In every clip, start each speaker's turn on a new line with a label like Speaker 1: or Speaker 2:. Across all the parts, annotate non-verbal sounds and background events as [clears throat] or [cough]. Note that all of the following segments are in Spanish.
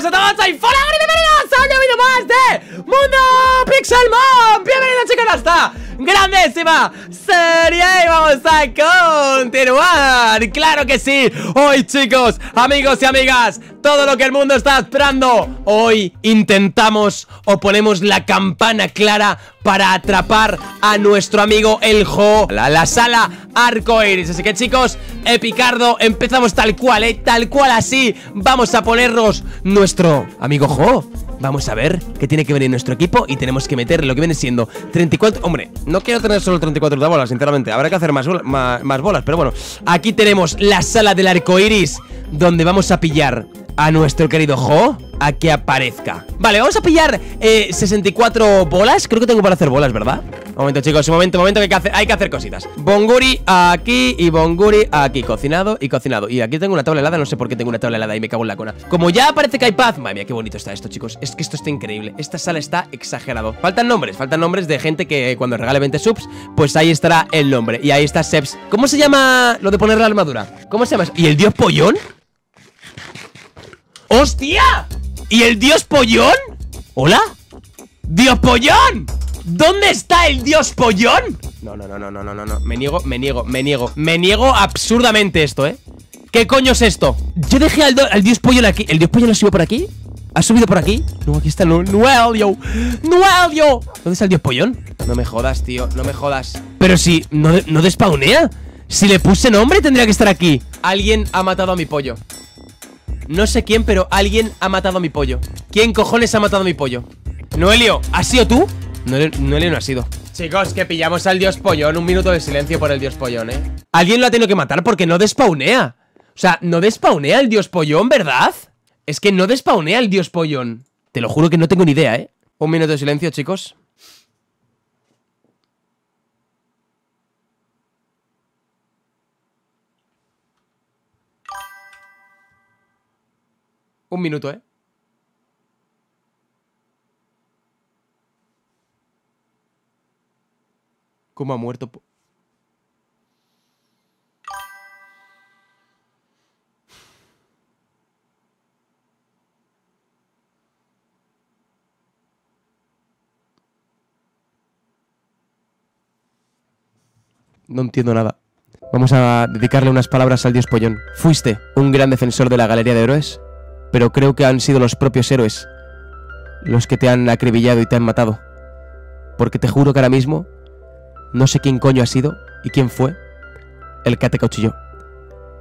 Speaker 1: bienvenidos a todos, soy Fola y bienvenidos a un más de Mundo Pixel grandísima serie. Y vamos a continuar. Claro que sí, hoy chicos, amigos y amigas Todo lo que el mundo está esperando. Hoy intentamos o ponemos la campana clara para atrapar a nuestro amigo el Jo. La, la sala arcoiris Así que chicos, Epicardo, empezamos tal cual, ¿eh? Tal cual así Vamos a ponernos nuestro amigo Jo Vamos a ver qué tiene que venir nuestro equipo y tenemos que meter lo que viene siendo 34... Hombre, no quiero tener solo 34 de bolas, sinceramente. Habrá que hacer más, más, más bolas, pero bueno. Aquí tenemos la sala del arco iris, donde vamos a pillar a nuestro querido Jo a que aparezca. Vale, vamos a pillar eh, 64 bolas. Creo que tengo para hacer bolas, ¿verdad? Un momento, chicos, un momento, un momento que hay que hacer, hay que hacer cositas. Bonguri aquí y Bonguri aquí. Cocinado y cocinado. Y aquí tengo una tabla helada, no sé por qué tengo una tabla helada Y me cago en la cona. Como ya parece que hay paz Madre mía, qué bonito está esto, chicos. Es que esto está increíble. Esta sala está exagerado. Faltan nombres, faltan nombres de gente que cuando regale 20 subs Pues ahí estará el nombre. Y ahí está Seps ¿Cómo se llama lo de poner la armadura? ¿Cómo se llama? ¿Y el dios pollón? ¡Hostia! ¿Y el dios pollón? ¿Hola? ¡Dios pollón! ¿Dónde está el dios pollón? No, no, no, no, no, no, no, no Me niego, me niego, me niego Me niego absurdamente esto, ¿eh? ¿Qué coño es esto? Yo dejé al, al dios pollón aquí ¿El dios pollón ha subido por aquí? ¿Ha subido por aquí? No, aquí está no, Noelio Noelio ¿Dónde está el dios pollón? No me jodas, tío, no me jodas Pero si, no, no despawnea Si le puse nombre tendría que estar aquí Alguien ha matado a mi pollo no sé quién, pero alguien ha matado a mi pollo ¿Quién cojones ha matado a mi pollo? Noelio, ¿has sido tú? Noelio, no ha sido Chicos, que pillamos al dios pollón Un minuto de silencio por el dios pollón, ¿eh? Alguien lo ha tenido que matar porque no despawnea O sea, no despawnea el dios pollón, ¿verdad? Es que no despawnea el dios pollón Te lo juro que no tengo ni idea, ¿eh? Un minuto de silencio, chicos Un minuto, ¿eh? ¿Cómo ha muerto? No entiendo nada. Vamos a dedicarle unas palabras al dios pollón. Fuiste un gran defensor de la galería de héroes pero creo que han sido los propios héroes los que te han acribillado y te han matado. Porque te juro que ahora mismo no sé quién coño ha sido y quién fue el que te cuchilló.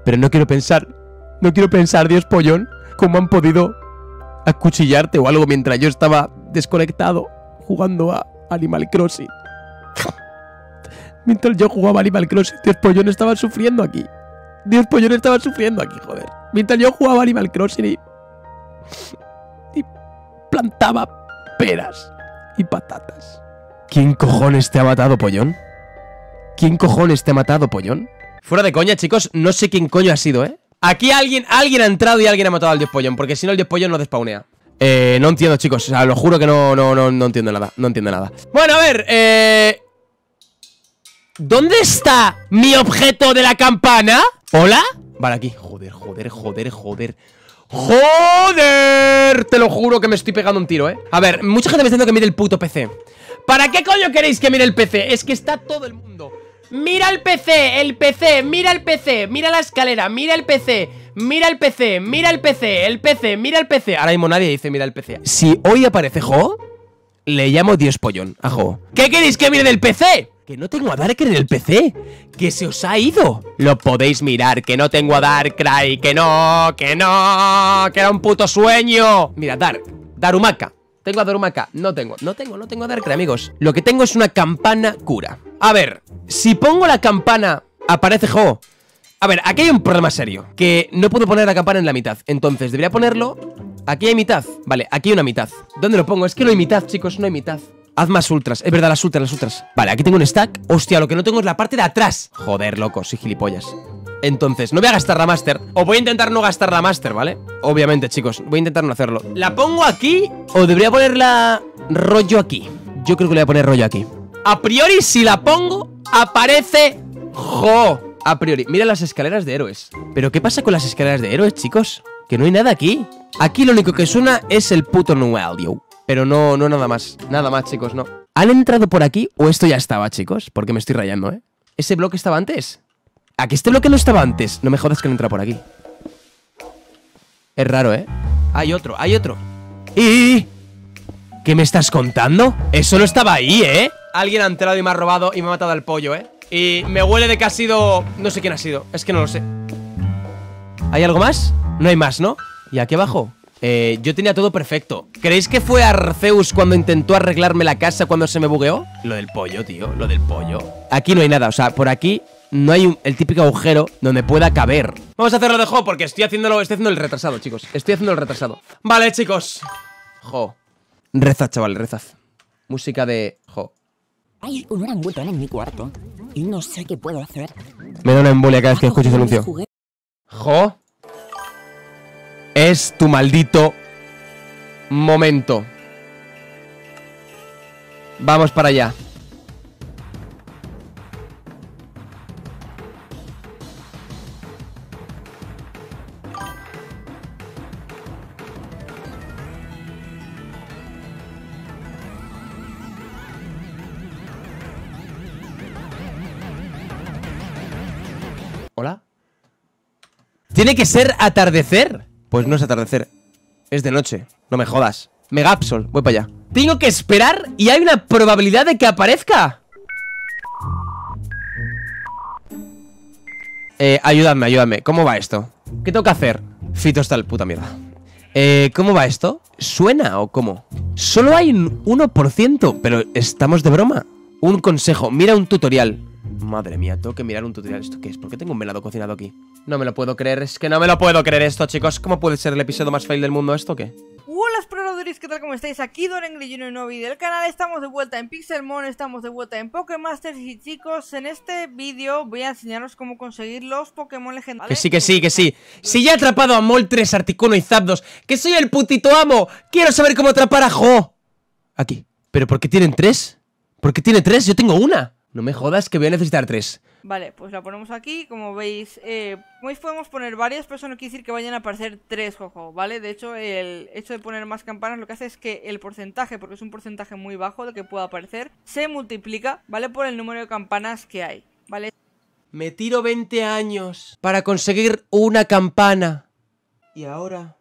Speaker 1: Pero no quiero pensar, no quiero pensar, Dios pollón, cómo han podido acuchillarte o algo mientras yo estaba desconectado jugando a Animal Crossing. [laughs] mientras yo jugaba a Animal Crossing, Dios pollón estaba sufriendo aquí. Dios pollón estaba sufriendo aquí, joder. Mientras yo jugaba a Animal Crossing y y plantaba peras y patatas. ¿Quién cojones te ha matado, pollón? ¿Quién cojones te ha matado, pollón? Fuera de coña, chicos, no sé quién coño ha sido, ¿eh? Aquí alguien, alguien ha entrado y alguien ha matado al dios pollón Porque si no el dios pollón no despawnea Eh, no entiendo, chicos, o sea, lo juro que no, no, no, no entiendo nada No entiendo nada Bueno, a ver, eh... ¿Dónde está mi objeto de la campana? ¿Hola? Vale, aquí Joder, joder, joder, joder ¡Joder! Te lo juro que me estoy pegando un tiro, ¿eh? A ver, mucha gente me está diciendo que mire el puto PC ¿Para qué coño queréis que mire el PC? Es que está todo el mundo Mira el PC, el PC, mira el PC Mira la escalera, mira el PC Mira el PC, mira el PC, el PC, mira el PC Ahora mismo nadie dice mira el PC Si hoy aparece Jo Le llamo Dios Pollón a Jo ¿Qué queréis que mire del PC? Que no tengo a Darkrai en el PC Que se os ha ido. Lo podéis mirar Que no tengo a Darkrai Que no Que no Que era un puto sueño. Mira, Dark Darumaka. ¿Tengo a Darumaka? No tengo No tengo, no tengo a Darkrai, amigos. Lo que tengo es una campana cura. A ver Si pongo la campana Aparece Jo. A ver, aquí hay un problema serio Que no puedo poner la campana en la mitad. Entonces debería ponerlo Aquí hay mitad. Vale, aquí hay una mitad. ¿Dónde lo pongo? Es que no hay mitad, chicos No hay mitad Haz más ultras, es verdad, las ultras, las ultras. Vale, aquí tengo un stack. Hostia, lo que no tengo es la parte de atrás. Joder, loco, soy gilipollas. Entonces, no voy a gastar la Master O voy a intentar no gastar la Master, ¿vale? Obviamente, chicos, voy a intentar no hacerlo. ¿La pongo aquí o debería ponerla rollo aquí? Yo creo que le voy a poner rollo aquí. A priori, si la pongo, aparece Jo. A priori, mira las escaleras de héroes. ¿Pero qué pasa con las escaleras de héroes, chicos? Que no hay nada aquí. Aquí lo único que suena es el puto audio. Pero no, no nada más. Nada más, chicos, no. ¿Han entrado por aquí o esto ya estaba, chicos? Porque me estoy rayando, ¿eh? ¿Ese bloque estaba antes? Aquí este bloque no estaba antes. No me jodas que no entra por aquí. Es raro, ¿eh? Hay otro, hay otro. ¿Y? ¿Qué me estás contando? Eso no estaba ahí, ¿eh? Alguien ha entrado y me ha robado y me ha matado al pollo, ¿eh? Y me huele de que ha sido... No sé quién ha sido, es que no lo sé ¿Hay algo más? No hay más, ¿no? ¿Y aquí abajo? Eh, yo tenía todo perfecto. ¿Creéis que fue Arceus cuando intentó arreglarme la casa cuando se me bugueó? Lo del pollo, tío, lo del pollo. Aquí no hay nada, o sea, por aquí no hay el típico agujero donde pueda caber. Vamos a hacerlo de Jo porque estoy haciéndolo, estoy haciendo el retrasado, chicos. Estoy haciendo el retrasado. Vale, chicos. Jo. Rezad, chaval, rezad. Música de Jo.
Speaker 2: Hay un orangután en mi cuarto y no sé qué puedo hacer.
Speaker 1: Me da una embolia cada vez que escucho ese anuncio. Jo Es tu maldito Momento Vamos para allá ¿Hola? ¿Tiene que ser atardecer? Pues no es atardecer Es de noche, no me jodas Megapsol, voy para allá Tengo que esperar y hay una probabilidad de que aparezca Eh, ayúdame, ayúdame ¿Cómo va esto? ¿Qué tengo que hacer? Fito está el puta mierda Eh, ¿cómo va esto? ¿Suena o cómo? Solo hay un 1% Pero estamos de broma Un consejo, mira un tutorial Madre mía, tengo que mirar un tutorial ¿Esto qué es? ¿Por qué tengo un venado cocinado aquí? No me lo puedo creer, es que no me lo puedo creer esto, chicos ¿Cómo puede ser el episodio más fail del mundo esto o qué?
Speaker 3: Hola exploradores, ¿qué tal? ¿Cómo estáis? Aquí Doren y un nuevo vídeo del canal Estamos de vuelta en Pixelmon, estamos de vuelta en Pokémasters Y chicos, en este vídeo voy a enseñaros cómo conseguir los Pokémon legendarios
Speaker 1: Que sí, que sí, que sí Si ya he atrapado a Moltres, Articuno y Zapdos Que soy el putito amo Quiero saber cómo atrapar a Jo Aquí ¿Pero por qué tienen tres? ¿Por qué tiene tres? Yo tengo una No me jodas que voy a necesitar tres
Speaker 3: Vale, pues la ponemos aquí, como veis, eh, como veis podemos poner varias, pero eso no quiere decir que vayan a aparecer tres, jojo, ¿vale? De hecho, el hecho de poner más campanas lo que hace es que el porcentaje, porque es un porcentaje muy bajo de que pueda aparecer, se multiplica, ¿vale? Por el número de campanas que hay, ¿vale?
Speaker 1: Me tiro 20 años para conseguir una campana Y ahora...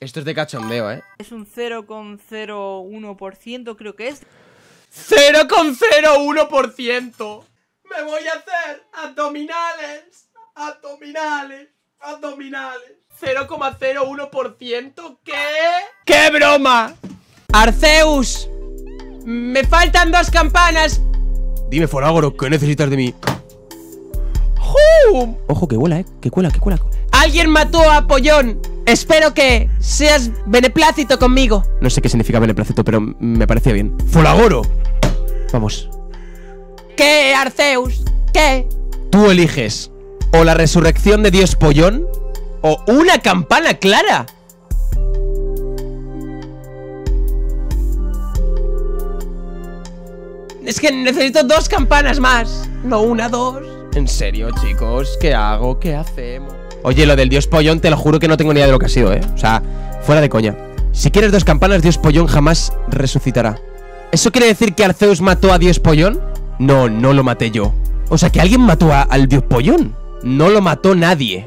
Speaker 1: Esto es de cachondeo, ¿eh?
Speaker 3: Es un 0,01% creo que es
Speaker 1: 0,01% Me voy a hacer abdominales. Abdominales. Abdominales. 0,01% ¿Qué? ¡Qué broma! Arceus Me faltan dos campanas. Dime, Forágoro, ¿qué necesitas de mí? ¡Jum! Ojo, que vuela, eh. Que cuela, que cuela. Alguien mató a Pollón Espero que seas beneplácito conmigo No sé qué significa beneplácito, pero me parecía bien ¡Folagoro! Vamos ¿Qué, Arceus? ¿Qué? Tú eliges O la resurrección de Dios Pollón O una campana clara Es que necesito dos campanas más No una, dos En serio, chicos, ¿qué hago? ¿Qué hacemos? Oye, lo del Dios Pollón te lo juro que no tengo ni idea de lo que ha sido, ¿eh? O sea, fuera de coña. Si quieres dos campanas, Dios Pollón jamás resucitará. ¿Eso quiere decir que Arceus mató a Dios Pollón? No, no lo maté yo. O sea, que alguien mató a- al Dios Pollón. No lo mató nadie.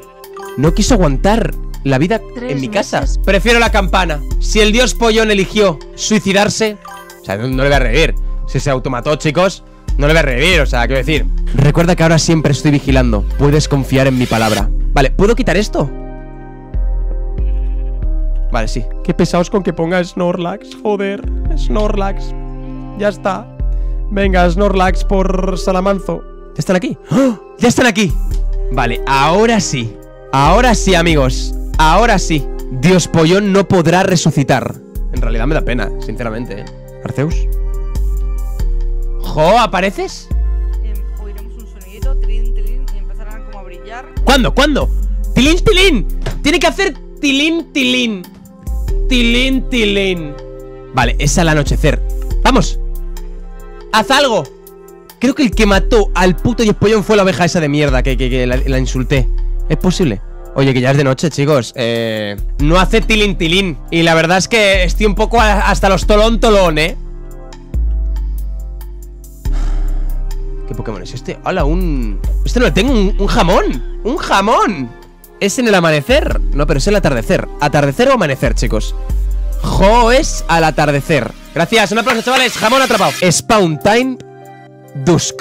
Speaker 1: No quiso aguantar la vida en mi casa. Prefiero la campana. Si el Dios Pollón eligió suicidarse O sea, no, no le voy a revivir Si se automató, chicos No le voy a revivir, o sea, quiero decir. Recuerda que ahora siempre estoy vigilando. Puedes confiar en mi palabra Vale, ¿puedo quitar esto? Vale, sí Qué pesados con que ponga Snorlax Joder, Snorlax Ya está Venga, Snorlax por Salamanzo ¿Ya están aquí? ¡Oh! ¡Ya están aquí! Vale, ahora sí Ahora sí, amigos Ahora sí Dios Pollón no podrá resucitar En realidad me da pena, sinceramente ¿eh? Arceus Jo, ¿apareces? ¿Cuándo? ¿Cuándo? ¡Tilín, tilín! Tiene que hacer tilín, tilín Tilín, tilín Vale, es al anochecer ¡Vamos! ¡Haz algo! Creo que el que mató al puto Dios Pollón fue la oveja esa de mierda Que, que, la insulté ¿Es posible? Oye, que ya es de noche, chicos eh, No hace tilín tilín Y la verdad es que estoy un poco hasta los tolón tolón, ¿eh? ¿Qué Pokémon es este? ¡Hala, un... Este no lo tengo, un, jamón ¡Un jamón! Es en el amanecer No, pero es el atardecer ¿Atardecer o amanecer, chicos? Jo es al atardecer Gracias, un aplauso, chavales Jamón atrapado Spawn time Dusk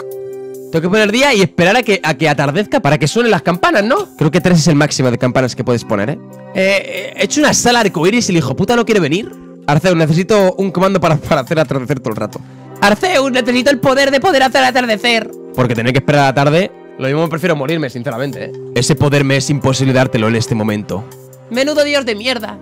Speaker 1: tengo que poner día y esperar a que, a que atardezca para que suenen las campanas, ¿no? Creo que tres es el máximo de campanas que puedes poner, ¿eh? eh he hecho una sala arcoiris y el hijo puta no quiere venir. Arceus, necesito un comando para, para hacer atardecer todo el rato. Arceus, necesito el poder de poder hacer atardecer. Porque tener que esperar a la tarde, lo mismo prefiero morirme, sinceramente, ¿eh? Ese poder me es imposible dártelo en este momento.
Speaker 2: Menudo dios de mierda.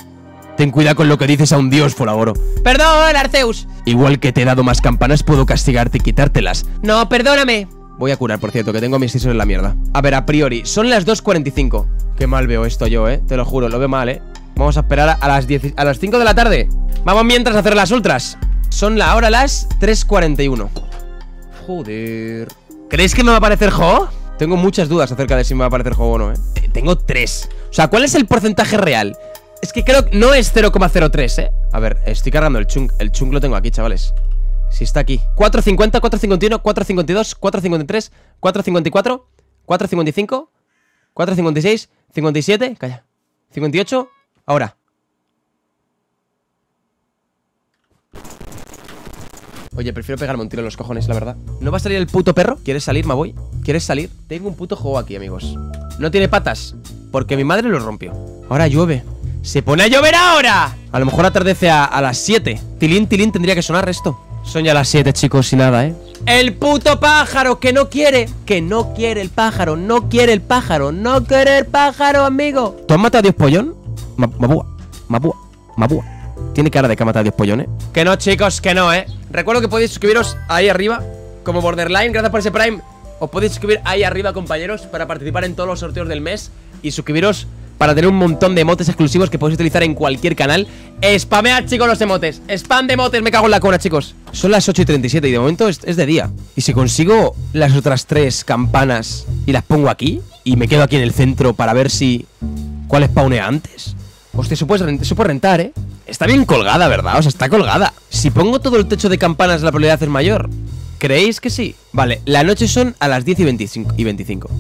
Speaker 1: Ten cuidado con lo que dices a un dios, Folagoro.
Speaker 2: Perdón, Arceus.
Speaker 1: Igual que te he dado más campanas, puedo castigarte y quitártelas.
Speaker 2: No, perdóname.
Speaker 1: Voy a curar, por cierto, que tengo mis ISOs en la mierda A ver, a priori, son las 2.45 Qué mal veo esto yo, eh, te lo juro, lo veo mal, eh Vamos a esperar a las, 10, a las 5 de la tarde Vamos mientras a hacer las ultras Son la hora las 3.41 Joder ¿Creéis que me va a aparecer Jo? Tengo muchas dudas acerca de si me va a aparecer Jo o no, eh Tengo 3 O sea, ¿cuál es el porcentaje real? Es que creo que no es 0,03, eh A ver, estoy cargando el chunk El chunk lo tengo aquí, chavales. Si está aquí. 450, 451, 452, 453, 454 455 456 57 Calla 58 Ahora Oye, prefiero pegarme un tiro en los cojones, la verdad ¿No va a salir el puto perro? ¿Quieres salir, voy ¿Quieres salir? Tengo un puto juego aquí, amigos No tiene patas Porque mi madre lo rompió Ahora llueve ¡Se pone a llover ahora! A lo mejor atardece a, a las 7 Tilín, tilín tendría que sonar esto son ya las 7, chicos, y nada, ¿eh? El puto pájaro que no quiere Que no quiere el pájaro No quiere el pájaro No quiere el pájaro, amigo ¿Tú has matado a Dios Pollón? Mabúa Mabúa Mabúa Tiene cara de que ha matado a Dios Pollón, ¿eh? Que no, chicos, que no, ¿eh? Recuerdo que podéis suscribiros ahí arriba Como Borderline Gracias por ese Prime Os podéis suscribir ahí arriba, compañeros Para participar en todos los sorteos del mes Y suscribiros para tener un montón de emotes exclusivos que podéis utilizar en cualquier canal. Spamead, chicos, los emotes. Spam de emotes, me cago en la cona, chicos. Son las 8 y 37 y de momento es, de día. Y si consigo las otras tres campanas y las pongo aquí, y me quedo aquí en el centro para ver si... ¿Cuál spawnea antes? Hostia, eso puede, puede rentar, ¿eh? Está bien colgada, ¿verdad? O sea, está colgada. Si pongo todo el techo de campanas, la probabilidad es mayor. ¿Creéis que sí? Vale, la noche son a las 10 y 25, y 25.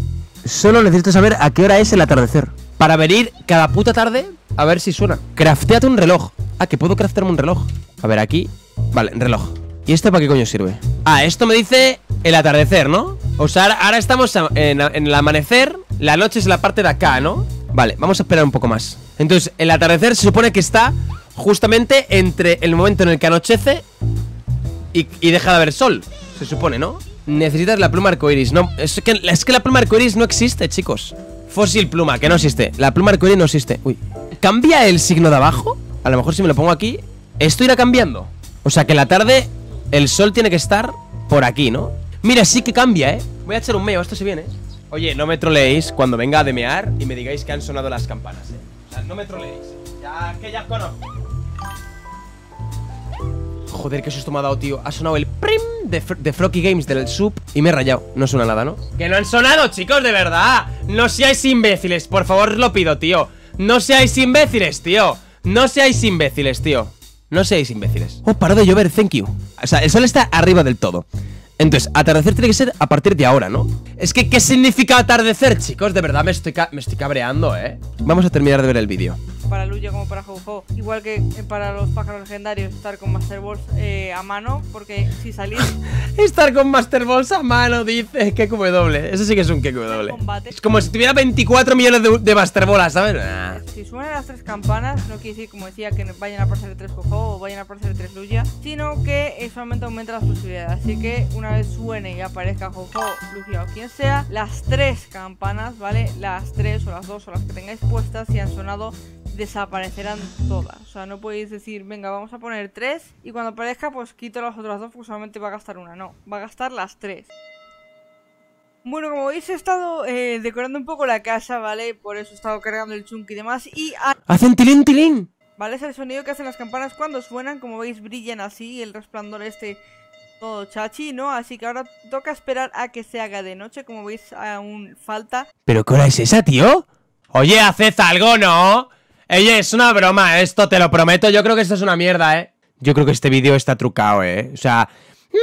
Speaker 1: Solo necesito saber a qué hora es el atardecer para venir cada puta tarde a ver si suena. Crafteate un reloj. Ah, que puedo craftearme un reloj. A ver, aquí. Vale, reloj. ¿Y este para qué coño sirve? Ah, esto me dice el atardecer, ¿no? O sea, ahora estamos en, el amanecer. La noche es la parte de acá, ¿no? Vale, vamos a esperar un poco más. Entonces, el atardecer se supone que está justamente entre el momento en el que anochece y, deja de haber sol. Se supone, ¿no? Necesitas la pluma arcoiris. No, es que, es que la pluma arcoiris no existe, chicos. Fósil pluma, que no existe La pluma arcoíris no existe Uy ¿Cambia el signo de abajo? A lo mejor si me lo pongo aquí Esto irá cambiando O sea que la tarde El sol tiene que estar por aquí, ¿no? Mira, sí que cambia, ¿eh? Voy a echar un meo, esto se viene Oye, no me troleéis cuando venga a demear Y me digáis que han sonado las campanas, ¿eh? Sea, no me troleéis. Ya, que ya conozco. Joder, qué susto me ha dado, tío. Ha sonado el prim de, de Froggy Games del sub Y me he rayado. No suena nada, ¿no? ¡Que no han sonado, chicos! ¡De verdad! No seáis imbéciles Por favor, os lo pido, tío. No seáis imbéciles, tío. No seáis imbéciles, tío. No seáis imbéciles. Oh, paró de llover, thank you. O sea, el sol está arriba del todo entonces, atardecer tiene que ser a partir de ahora, ¿no? Es que, ¿qué significa atardecer, chicos? De verdad me estoy, me estoy cabreando, ¿eh? Vamos a terminar de ver el vídeo
Speaker 3: para Luya como para Jojo. Igual que para los pájaros legendarios, estar con Master Balls eh, a mano, porque si salís. [laughs]
Speaker 1: estar con Master Balls a mano, dice. Que W. Eso sí que es un que W. Es como si tuviera 24 millones de, Master Balls, ¿sabes?
Speaker 3: Si suenan las tres campanas, no quiere decir, como decía, que vayan a aparecer tres Jojo o vayan a aparecer tres Luya, sino que solamente aumenta las posibilidades. Así que una vez suene y aparezca Jojo, Lugia o quien sea, las tres campanas, ¿vale? Las tres o las dos o las que tengáis puestas, si han sonado desaparecerán todas. O sea, no podéis decir, venga, vamos a poner tres y cuando aparezca, pues quito las otras dos porque solamente va a gastar una. No, va a gastar las tres. Bueno, como veis he estado eh, decorando un poco la casa, ¿vale? Por eso he estado cargando el chunk y demás y...
Speaker 1: ¡Hacen tilín, tilín!
Speaker 3: ¿Vale? Es el sonido que hacen las campanas cuando suenan, como veis brillan así, el resplandor este todo chachi, ¿no? Así que ahora toca esperar a que se haga de noche, como veis aún falta.
Speaker 1: ¿Pero qué hora es esa, tío? Oye, haced algo, ¿no? Oye, es una broma esto, te lo prometo. Yo creo que esto es una mierda, ¿eh? Yo creo que este vídeo está trucado, ¿eh? O sea...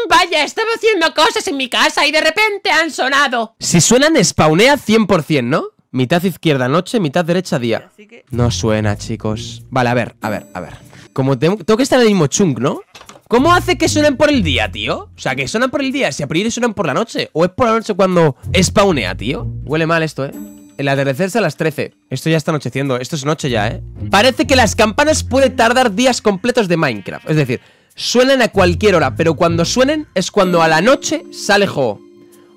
Speaker 2: Vaya, estaba haciendo cosas en mi casa y de repente han sonado.
Speaker 1: Si suenan, spawnea 100%, ¿no? Mitad izquierda noche, mitad derecha día.
Speaker 3: Que...
Speaker 1: No suena, chicos. Vale, a ver, a ver, a ver. Como tengo, tengo que estar en el mismo chunk, ¿no? ¿Cómo hace que suenen por el día, tío? O sea, que suenan por el día, si a priori suenan por la noche. ¿O es por la noche cuando spawnea, tío? Huele mal esto, ¿eh? El atardecerse a las 13. Esto ya está anocheciendo. Esto es noche ya, ¿eh? Parece que las campanas pueden tardar días completos de Minecraft. Es decir, suenan a cualquier hora, pero cuando suenen es cuando a la noche sale juego.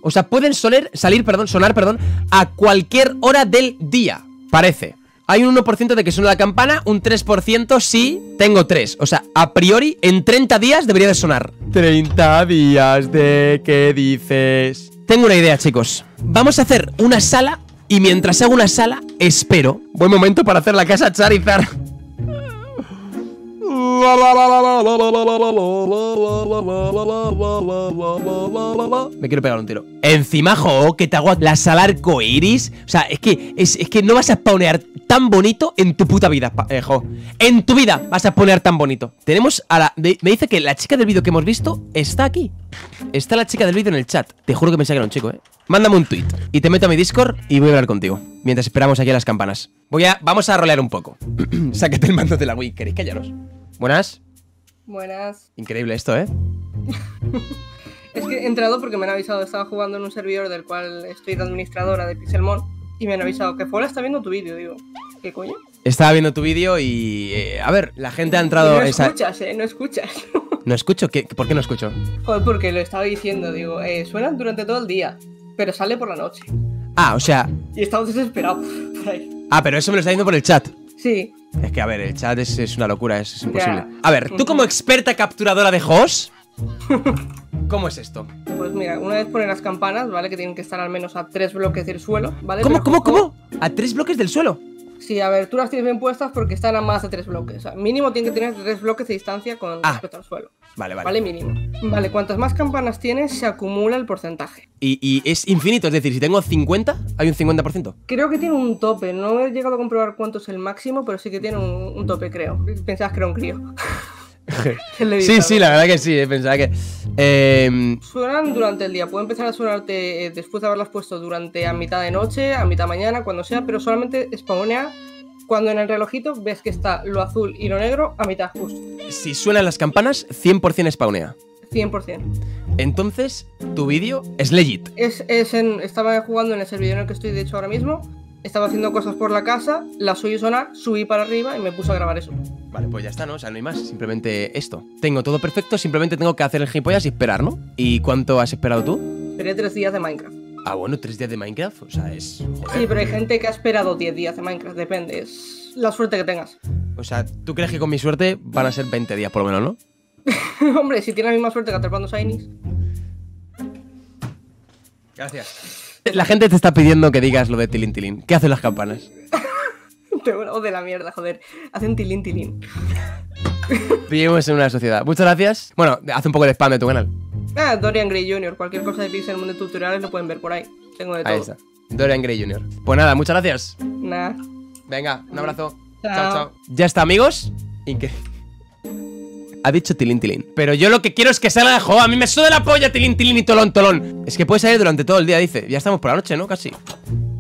Speaker 1: O sea, pueden soler, salir, perdón, sonar, perdón, a cualquier hora del día. Parece. Hay un 1% de que suena la campana, un 3% sí, tengo 3. O sea, a priori, en 30 días debería de sonar. 30 días de qué dices. Tengo una idea, chicos. Vamos a hacer una sala y mientras hago una sala, espero. Buen momento para hacer la casa Charizard. Me quiero pegar un tiro. Encima, jo, que te hago la sala arcoiris. O sea, es que, es, es que no vas a spawnear tan bonito en tu puta vida, eh, jo. En tu vida vas a spawnear tan bonito. Tenemos a la. me dice que la chica del vídeo que hemos visto está aquí. Está la chica del vídeo en el chat. Te juro que pensaba que era un chico, eh. Mándame un tweet y te meto a mi Discord y voy a hablar contigo. Mientras esperamos aquí a las campanas. Voy a. Vamos a rolear un poco. [clears throat] Sácate el mando de la Wii. ¿Queréis callaros? Buenas.
Speaker 4: Buenas.
Speaker 1: Increíble esto, ¿eh? [laughs]
Speaker 4: Es que he entrado porque me han avisado, estaba jugando en un servidor del cual estoy de administradora de Pixelmon y me han avisado que Fola está viendo tu vídeo. Digo, ¿qué coño?
Speaker 1: Estaba viendo tu vídeo y. eh, a ver, la gente ha entrado.
Speaker 4: no
Speaker 1: esa-
Speaker 4: escuchas, eh, no escuchas. [laughs]
Speaker 1: No escucho. ¿Qué- ¿Por qué no escucho?
Speaker 4: Joder, porque lo estaba diciendo, digo, eh, suenan durante todo el día, pero sale por la noche.
Speaker 1: Ah, o sea.
Speaker 4: Y estamos desesperados por ahí.
Speaker 1: Ah, pero eso me lo está diciendo por el chat.
Speaker 4: Sí,
Speaker 1: Es que, a ver, el chat es, es una locura, es, es imposible.
Speaker 4: Ya.
Speaker 1: A ver, tú como experta capturadora de hosts. [laughs] ¿Cómo es esto?
Speaker 4: pues mira, una vez ponen las campanas, ¿vale? Que tienen que estar al menos a tres bloques del suelo, ¿vale?
Speaker 1: ¿Cómo,
Speaker 4: Pero
Speaker 1: cómo, cómo? A tres bloques del suelo.
Speaker 4: Sí, a ver, tú las tienes bien puestas porque están a más de tres bloques. O sea, mínimo tienen que tener tres bloques de distancia con
Speaker 1: Ah.
Speaker 4: respecto al suelo.
Speaker 1: Vale, vale.
Speaker 4: Vale, mínimo. Vale, cuantas más campanas tienes, se acumula el porcentaje.
Speaker 1: Y, y es infinito, es decir, si tengo 50, hay un 50%.
Speaker 4: Creo que tiene un tope. No he llegado a comprobar cuánto es el máximo, pero sí que tiene un, un tope, creo. Pensabas que era un crío. [laughs] [laughs]
Speaker 1: Sí, sí, la verdad que sí, eh, pensaba que. Eh,
Speaker 4: Suenan durante el día. Puede empezar a sonarte eh, después de haberlas puesto durante a mitad de noche, a mitad de mañana, cuando sea, pero solamente spawnea cuando en el relojito ves que está lo azul y lo negro a mitad justo.
Speaker 1: si suenan las campanas, 100% spawnea.
Speaker 4: 100%.
Speaker 1: Entonces, tu vídeo es legit.
Speaker 4: Es, es en, estaba jugando en el servidor en el que estoy, de hecho, ahora mismo. Estaba haciendo cosas por la casa, las oí sonar, subí para arriba y me puse a grabar eso.
Speaker 1: Vale, pues ya está, ¿no? O sea, no hay más, simplemente esto. Tengo todo perfecto, simplemente tengo que hacer el gilipollas y esperar, ¿no? ¿Y cuánto has esperado tú?
Speaker 4: Esperé tres días de Minecraft.
Speaker 1: Ah, bueno, tres días de Minecraft, o sea, es... Joder.
Speaker 4: Sí, pero hay gente que ha esperado 10 días de Minecraft, depende, es la suerte que tengas.
Speaker 1: O sea, ¿tú crees que con mi suerte van a ser 20 días por lo menos, no? [laughs]
Speaker 4: Hombre, si tienes la misma suerte que atrapando Shinies.
Speaker 1: Gracias. La gente te está pidiendo que digas lo de Tilín Tilín. ¿Qué hacen las campanas? [laughs]
Speaker 4: Voz de la mierda, joder. Hacen tilín tilín.
Speaker 1: Vivimos en una sociedad. Muchas gracias. Bueno, haz un poco de spam de tu canal.
Speaker 4: Ah, Dorian Gray Jr., cualquier cosa de Pixel Mundo de tutoriales lo pueden ver por ahí. Tengo de todo.
Speaker 1: Ahí está. Dorian Gray Jr. Pues nada, muchas gracias.
Speaker 4: Nah.
Speaker 1: Venga, un abrazo.
Speaker 4: Chao.
Speaker 1: Chao, chao. Ya está, amigos. Increíble. Ha dicho tilín tilín. Pero yo lo que quiero es que salga de juego. A mí me suda la polla tilín tilín y tolón tolón. Es que puede salir durante todo el día, dice. Ya estamos por la noche, ¿no? Casi.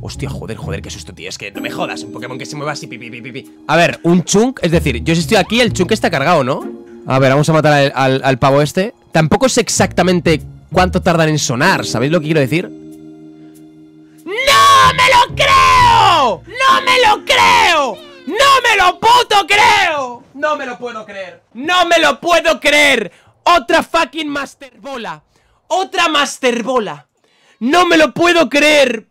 Speaker 1: Hostia, joder, joder, qué susto, tío. Es que no me jodas. Un Pokémon que se mueva así, pi, pi, pi, pi. A ver, un chunk. Es decir, yo si estoy aquí, el chunk está cargado, ¿no? A ver, vamos a matar al, al- al pavo este. Tampoco sé exactamente cuánto tardan en sonar. ¿Sabéis lo que quiero decir? ¡No me lo creo! ¡No me lo creo! ¡No me lo puto creo! No me lo puedo creer. ¡No me lo puedo creer! Otra fucking Master Bola. Otra Master Bola. No me lo puedo creer.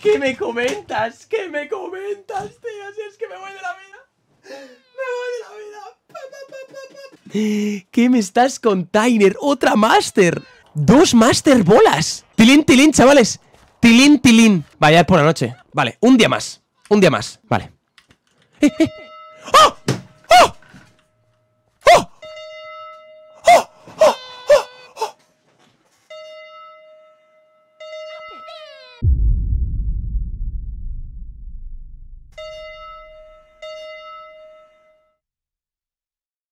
Speaker 1: ¿Qué me comentas? ¿Qué me comentas, tío? Si es que me voy de la vida. Me voy de la vida. Pa, pa, pa, pa, pa. ¿Qué me estás con Tyner? Otra Master. Dos Master Bolas. Tilín, tilín, chavales. Tilín, tilín. Vaya, es por la noche. Vale, un día más. Un día más. Vale. [laughs] ¡Oh!